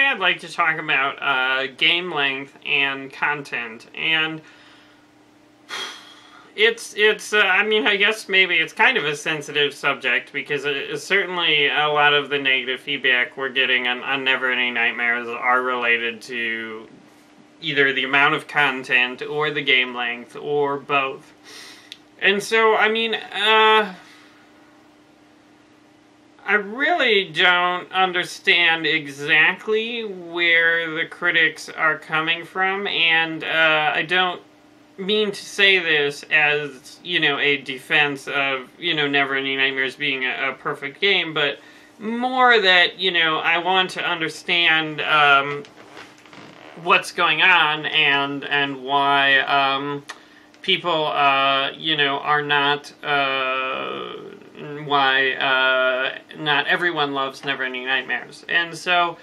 today I'd like to talk about uh, game length and content, and it's it's. Uh, I mean, I guess maybe it's kind of a sensitive subject because it, certainly a lot of the negative feedback we're getting on, on Neverending Nightmares are related to either the amount of content or the game length or both. And so, I mean, uh, I really don't understand exactly where the critics are coming from, and uh, I don't mean to say this as, you know, a defense of, you know, Neverending Nightmares being a, a perfect game, but more that, you know, I want to understand um, what's going on and and why um, people, uh, you know, are not uh, why uh, not everyone loves Neverending Nightmares, and so.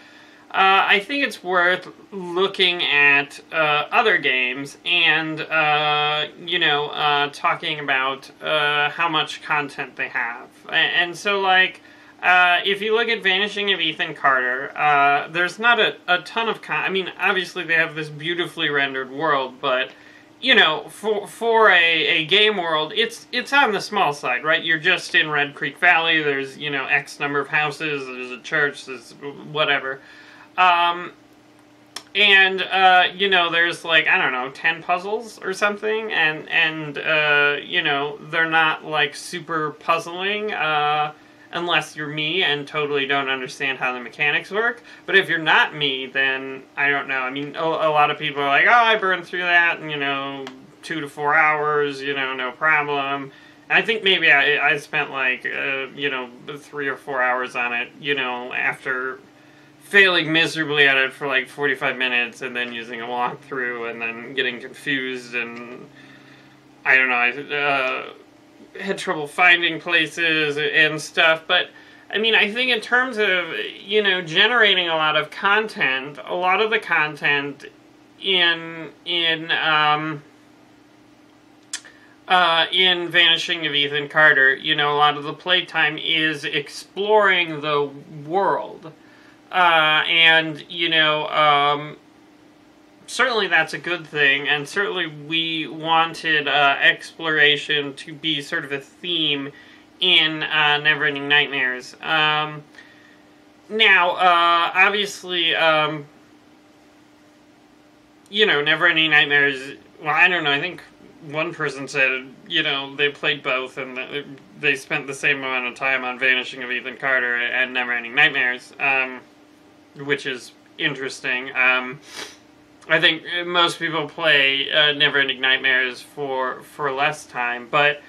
Uh, I think it's worth looking at uh, other games and, uh, you know, uh, talking about uh, how much content they have. And so, like, if you look at Vanishing of Ethan Carter, there's not a, a ton of con- I mean, obviously they have this beautifully rendered world, but you know, for for a, a game world, it's it's on the small side, right? You're just in Red Creek Valley. There's you know X number of houses. There's a church. There's whatever, um, and uh, you know there's like I don't know ten puzzles or something, and and uh, you know they're not like super puzzling. Uh, unless you're me and totally don't understand how the mechanics work. But if you're not me, then I don't know. I mean, a, a lot of people are like, oh, I burned through that in, you know, two to four hours, you know, no problem. And I think maybe I, I spent like, uh, you know, three or four hours on it, you know, after failing miserably at it for like 45 minutes and then using a walkthrough and then getting confused and I don't know. I, uh, had trouble finding places and stuff, but I mean, I think in terms of, you know, generating a lot of content, a lot of the content in, in, um, uh, in Vanishing of Ethan Carter, you know, a lot of the playtime is exploring the world. Uh, and, you know, um, certainly that's a good thing, and certainly we wanted uh, exploration to be sort of a theme in uh, Neverending Nightmares. Um, now, uh, obviously, um, you know, Neverending Nightmares. Well, I don't know. I think one person said, you know, they played both and they spent the same amount of time on Vanishing of Ethan Carter and Neverending Nightmares, um, which is interesting. Um, I think most people play uh, Neverending Nightmares for for less time, but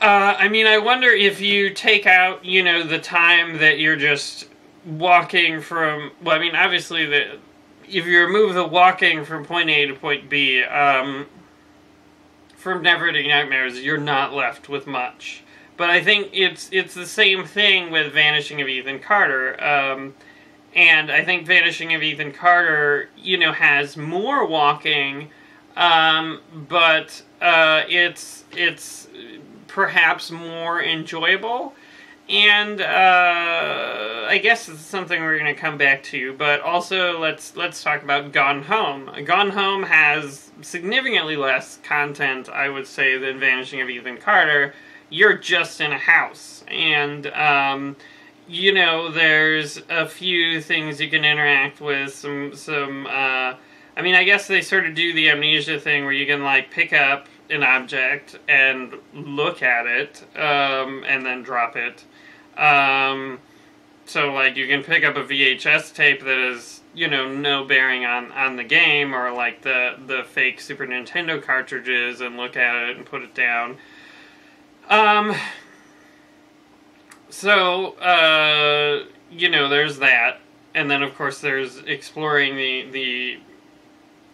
uh, I mean, I wonder if you take out, you know, the time that you're just walking from. Well, I mean, obviously, the if you remove the walking from point A to point B um, from Neverending Nightmares, you're not left with much. But I think it's it's the same thing with Vanishing of Ethan Carter. Um, and I think Vanishing of Ethan Carter, you know, has more walking, um, but uh, it's it's perhaps more enjoyable. And uh, I guess it's something we're going to come back to. But also, let's let's talk about Gone Home. Gone Home has significantly less content, I would say, than Vanishing of Ethan Carter. You're just in a house, and um, you know, there's a few things you can interact with. Some, some. Uh, I mean, I guess they sort of do the amnesia thing where you can like pick up an object and look at it, um, and then drop it. Um, so, like, you can pick up a VHS tape that is, you know, no bearing on on the game, or like the the fake Super Nintendo cartridges, and look at it and put it down. Um, so, uh, you know, there's that. And then, of course, there's exploring the, the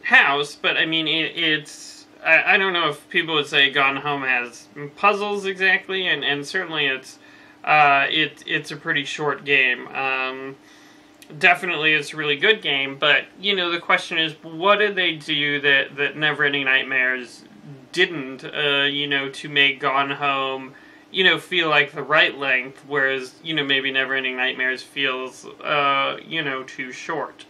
house. But, I mean, it, it's... I, I don't know if people would say Gone Home has puzzles exactly. And, and certainly it's... Uh, it, it's a pretty short game. Um, definitely it's a really good game, but, you know, the question is, what did they do that, that Neverending Nightmares didn't, uh, you know, to make Gone Home you know, feel like the right length, whereas, you know, maybe Neverending Nightmares feels, uh, you know, too short.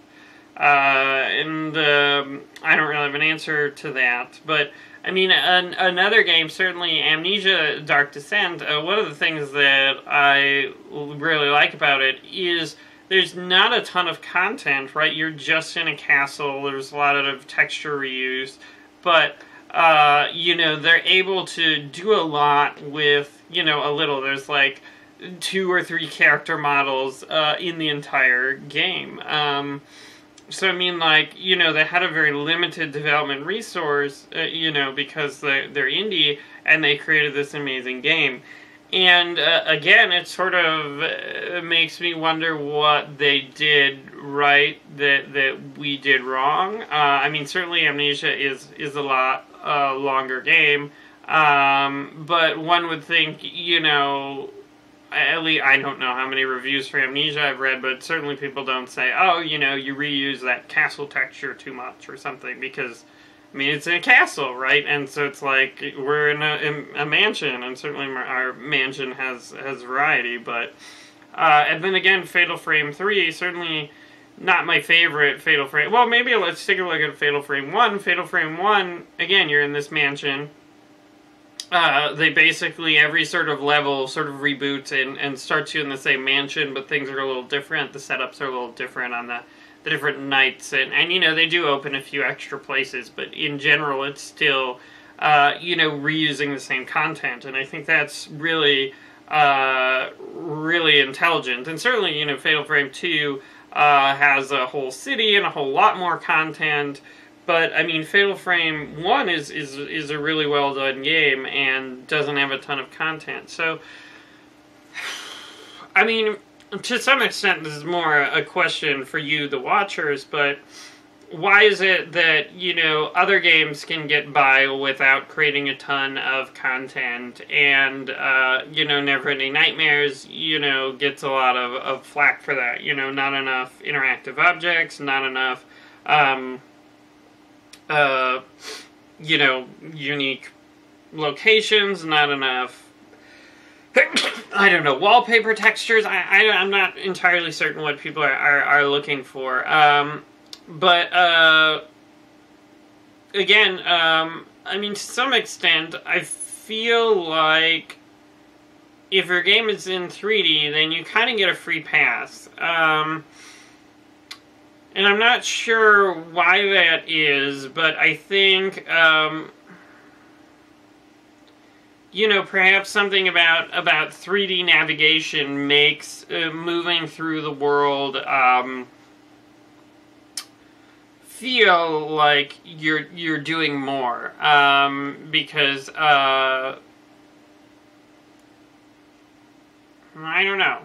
Uh, and um, I don't really have an answer to that. But, I mean, an, another game, certainly Amnesia Dark Descent, uh, one of the things that I really like about it is there's not a ton of content, right? You're just in a castle, there's a lot of texture reuse, but uh, you know, they're able to do a lot with, you know, a little. There's like two or three character models uh, in the entire game. Um, so, I mean, like, you know, they had a very limited development resource, uh, you know, because they're, they're indie and they created this amazing game. And uh, again, it sort of uh, makes me wonder what they did right that that we did wrong. Uh, I mean, certainly Amnesia is is a lot uh, longer game, um, but one would think, you know, at least I don't know how many reviews for Amnesia I've read, but certainly people don't say, oh, you know, you reuse that castle texture too much or something because I mean, it's in a castle, right? And so it's like we're in a, in a mansion, and certainly our mansion has has variety. But uh, and then again, Fatal Frame Three certainly not my favorite Fatal Frame. Well, maybe let's take a look at Fatal Frame One. Fatal Frame One, again, you're in this mansion. Uh, they basically every sort of level sort of reboots and, and starts you in the same mansion, but things are a little different. The setups are a little different on the the different nights, and, and you know they do open a few extra places, but in general it's still uh, you know reusing the same content, and I think that's really uh, really intelligent, and certainly you know Fatal Frame Two uh, has a whole city and a whole lot more content. But I mean, Fatal Frame One is is is a really well done game and doesn't have a ton of content. So, I mean, to some extent, this is more a question for you, the watchers, but why is it that, you know, other games can get by without creating a ton of content and, uh, you know, Neverending Nightmares, you know, gets a lot of, of flack for that? You know, not enough interactive objects, not enough, um, uh, you know, unique locations, not enough I don't know, wallpaper textures. I, I am not entirely certain what people are are, are looking for. Um, but uh, again, um, I mean, to some extent, I feel like if your game is in 3D, then you kind of get a free pass. Um, and I'm not sure why that is, but I think um, you know, perhaps something about about 3D navigation makes uh, moving through the world um, feel like you're you're doing more um, because uh, I don't know.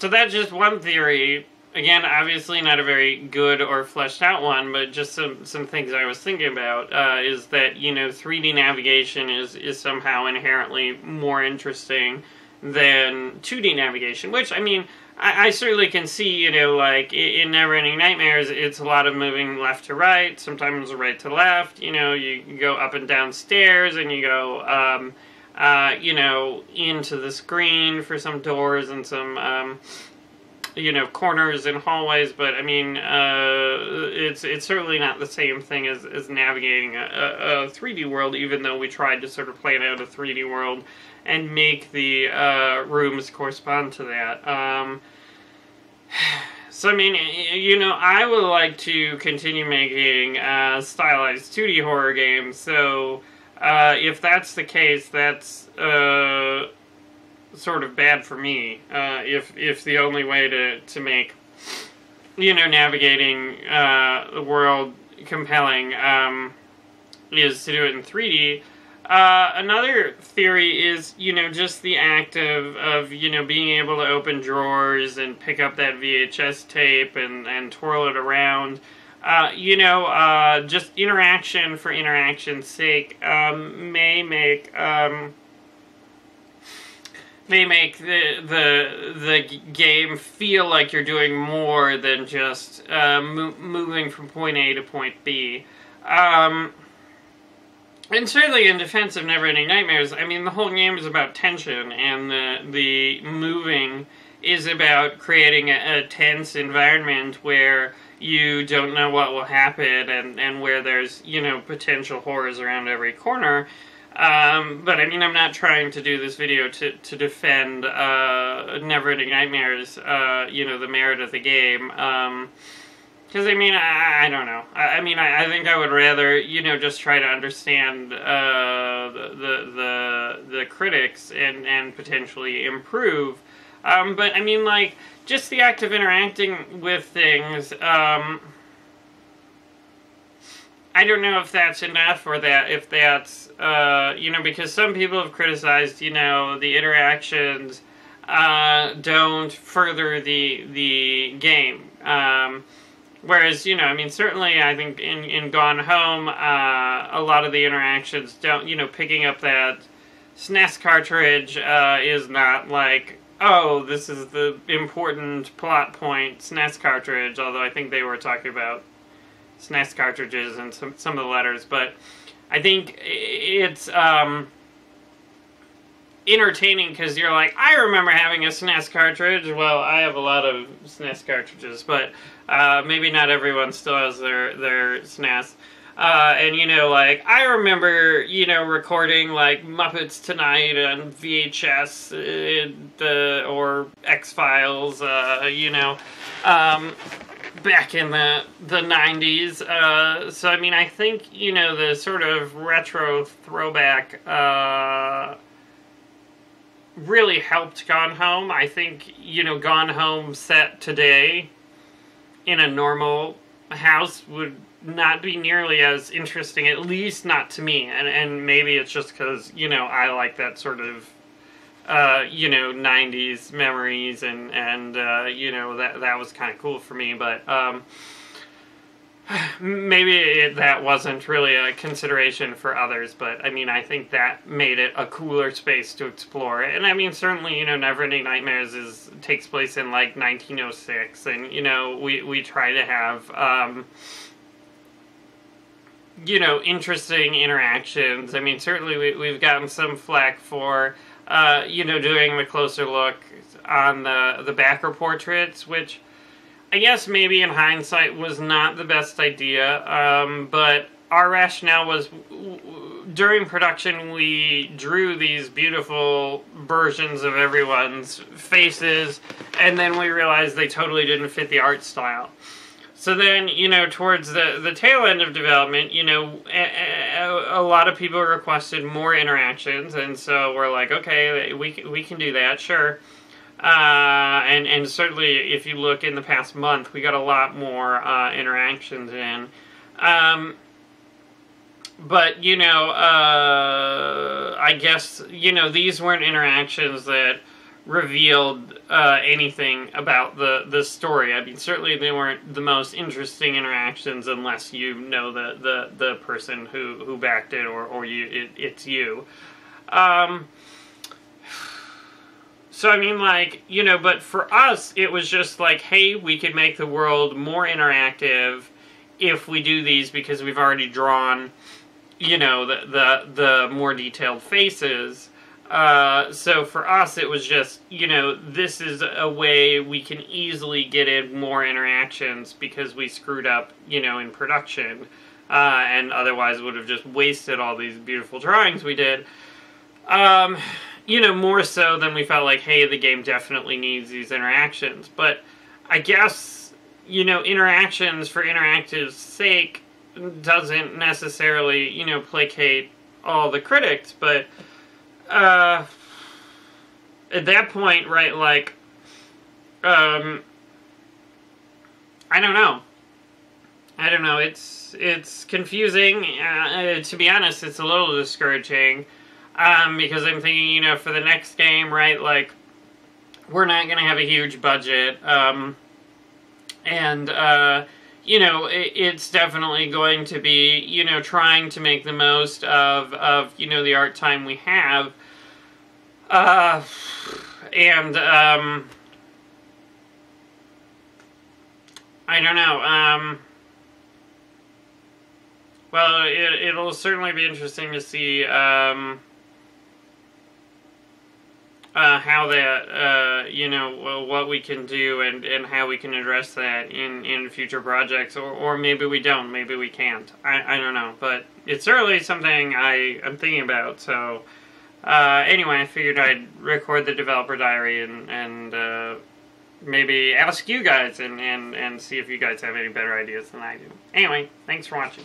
So that's just one theory again, obviously not a very good or fleshed out one, but just some some things I was thinking about uh, is that you know 3D navigation is is somehow inherently more interesting than 2D navigation, which I mean. I, I certainly can see, you know, like in Neverending Nightmares, it's a lot of moving left to right, sometimes right to left. You know, you go up and down stairs, and you go, um, uh, you know, into the screen for some doors and some um, you know corners and hallways, but I mean uh, it's it's certainly not the same thing as, as navigating a, a, 3D world. Even though we tried to sort of plan out a 3D world and make the uh, rooms correspond to that. Um, so I mean, you know, I would like to continue making uh, stylized 2D horror games. So uh, if that's the case, that's uh, sort of bad for me. Uh, if if the only way to to make you know navigating uh, the world compelling um, is to do it in 3D. Uh, another theory is, you know, just the act of, of, you know, being able to open drawers and pick up that VHS tape and, and twirl it around. Uh, you know, uh, just interaction for interaction's sake um, may make um, they make the the the game feel like you're doing more than just uh, mo moving from point A to point B. Um, and certainly in defense of never Neverending Nightmares, I mean the whole game is about tension, and the the moving is about creating a, a tense environment where you don't know what will happen, and and where there's you know potential horrors around every corner. Um, but I mean, I'm not trying to do this video to, to defend uh, Neverending Nightmares, uh, you know, the merit of the game. Um, because I mean, I, I don't know. I, I mean, I, I, think I would rather, you know, just try to understand uh, the, the, the the critics and and potentially improve. Um, but I mean, like, just the act of interacting with things. Um, I don't know if that's enough or that if that's uh, you know because some people have criticized you know the interactions uh, don't further the the game. Um, Whereas, you know, I mean, certainly I think in, in Gone Home, uh, a lot of the interactions don't, you know, picking up that SNES cartridge uh, is not like, oh, this is the important plot point SNES cartridge, although I think they were talking about SNES cartridges and some, some of the letters, but I think it's, um, entertaining because you're like, I remember having a SNES cartridge. Well, I have a lot of SNES cartridges, but uh, maybe not everyone still has their their SNES. Uh, and you know, like I remember, you know, recording like Muppets Tonight on VHS, uh, the or X Files, uh, you know, um, back in the the '90s. Uh, so I mean, I think you know the sort of retro throwback uh, really helped Gone Home. I think, you know, Gone Home set today in a normal house would not be nearly as interesting, at least not to me. And, and maybe it's just because, you know, I like that sort of, uh, you know, 90s memories and, and uh, you know, that, that was kind of cool for me. But, um, maybe it, that wasn't really a consideration for others, but I mean, I think that made it a cooler space to explore. And I mean, certainly, you know, Neverending Nightmares is takes place in like 1906, and you know, we we try to have. Um, you know, interesting interactions. I mean, certainly we, we've gotten some flack for, uh, you know, doing the closer look on the the backer portraits, which I guess maybe in hindsight was not the best idea, um, but our rationale was during production we drew these beautiful versions of everyone's faces, and then we realized they totally didn't fit the art style. So then, you know, towards the, the tail end of development, you know, a, a, a, lot of people requested more interactions, and so we're like, okay, we, we can do that, sure. Uh, and and certainly, if you look in the past month, we got a lot more uh, interactions in. Um, but you know, uh, I guess you know these weren't interactions that revealed uh, anything about the the story. I mean, certainly they weren't the most interesting interactions unless you know the the, the person who who backed it or or you it, it's you. Um, so I mean, like you know, but for us, it was just like, hey, we could make the world more interactive if we do these because we've already drawn, you know, the the the more detailed faces. Uh, so for us, it was just, you know, this is a way we can easily get in more interactions because we screwed up, you know, in production, uh, and otherwise would have just wasted all these beautiful drawings we did. Um, you know, more so than we felt like, hey, the game definitely needs these interactions. But I guess, you know, interactions for interactive's sake doesn't necessarily, you know, placate all the critics, but uh, at that point, right, like, um, I don't know. I don't know. It's it's confusing. Uh, to be honest, it's a little discouraging. Um, because I'm thinking, you know, for the next game, right, like, we're not going to have a huge budget. Um, and, uh, you know, it, it's definitely going to be, you know, trying to make the most of, of you know, the art time we have. Uh, and, um, I don't know, um, Well, it, it'll certainly be interesting to see um, uh, how that, uh, you know, what we can do and, and how we can address that in, in future projects, or, or maybe we don't, maybe we can't. I, I don't know, but it's certainly something I, I'm thinking about, so uh, anyway, I figured I'd record the developer diary and, and uh, maybe ask you guys and, and, and see if you guys have any better ideas than I do. Anyway, thanks for watching.